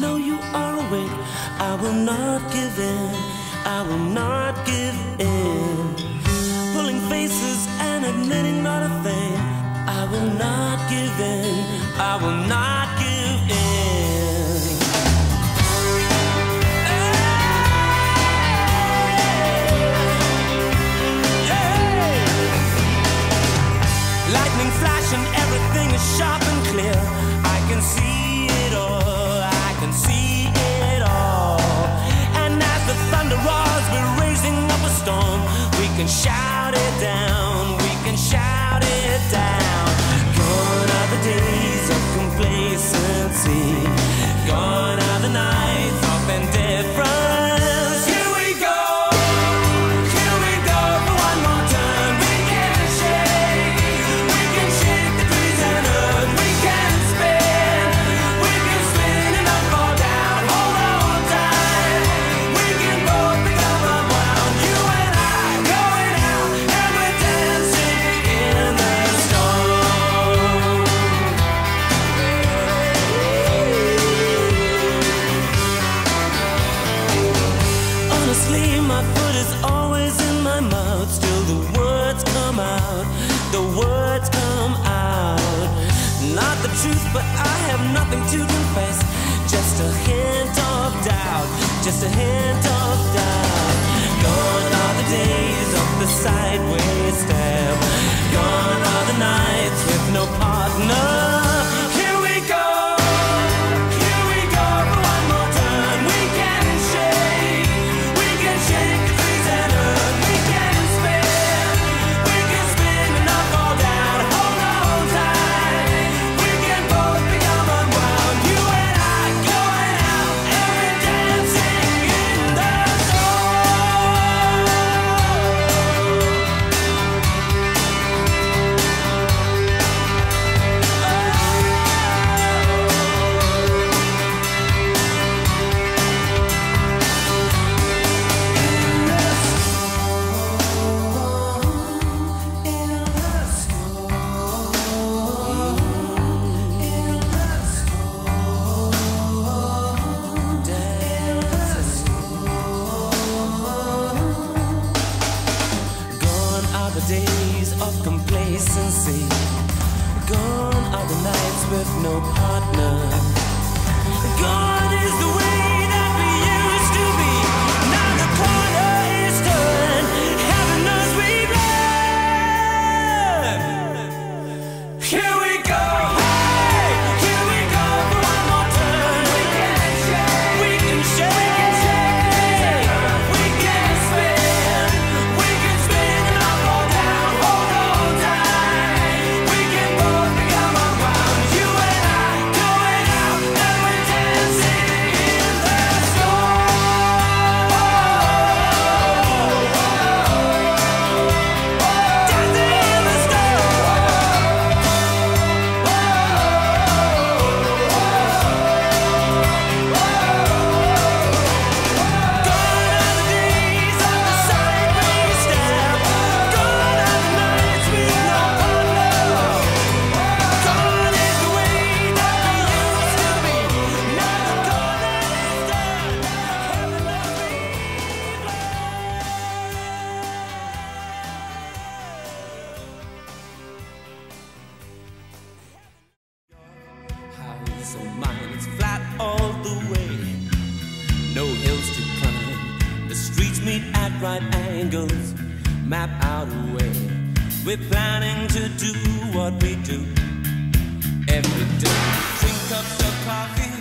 know you are awake. I will not give in. I will not give in. Pulling faces and admitting not a thing. I will not give in. I will not storm. We can shout it down. We can shout it down. Gone are the days of complacency. Gone The words come out. Not the truth, but I have nothing to confess. Just a hint of doubt. Just a hint of doubt. Gone are the days of the sideways step. Gone are the nights with no partner. Days of complacency. Gone are the nights with no partner. Gone is the way Of mine, it's flat all the way. No hills to climb. The streets meet at right angles. Map out a way. We're planning to do what we do every day. Drink cups of coffee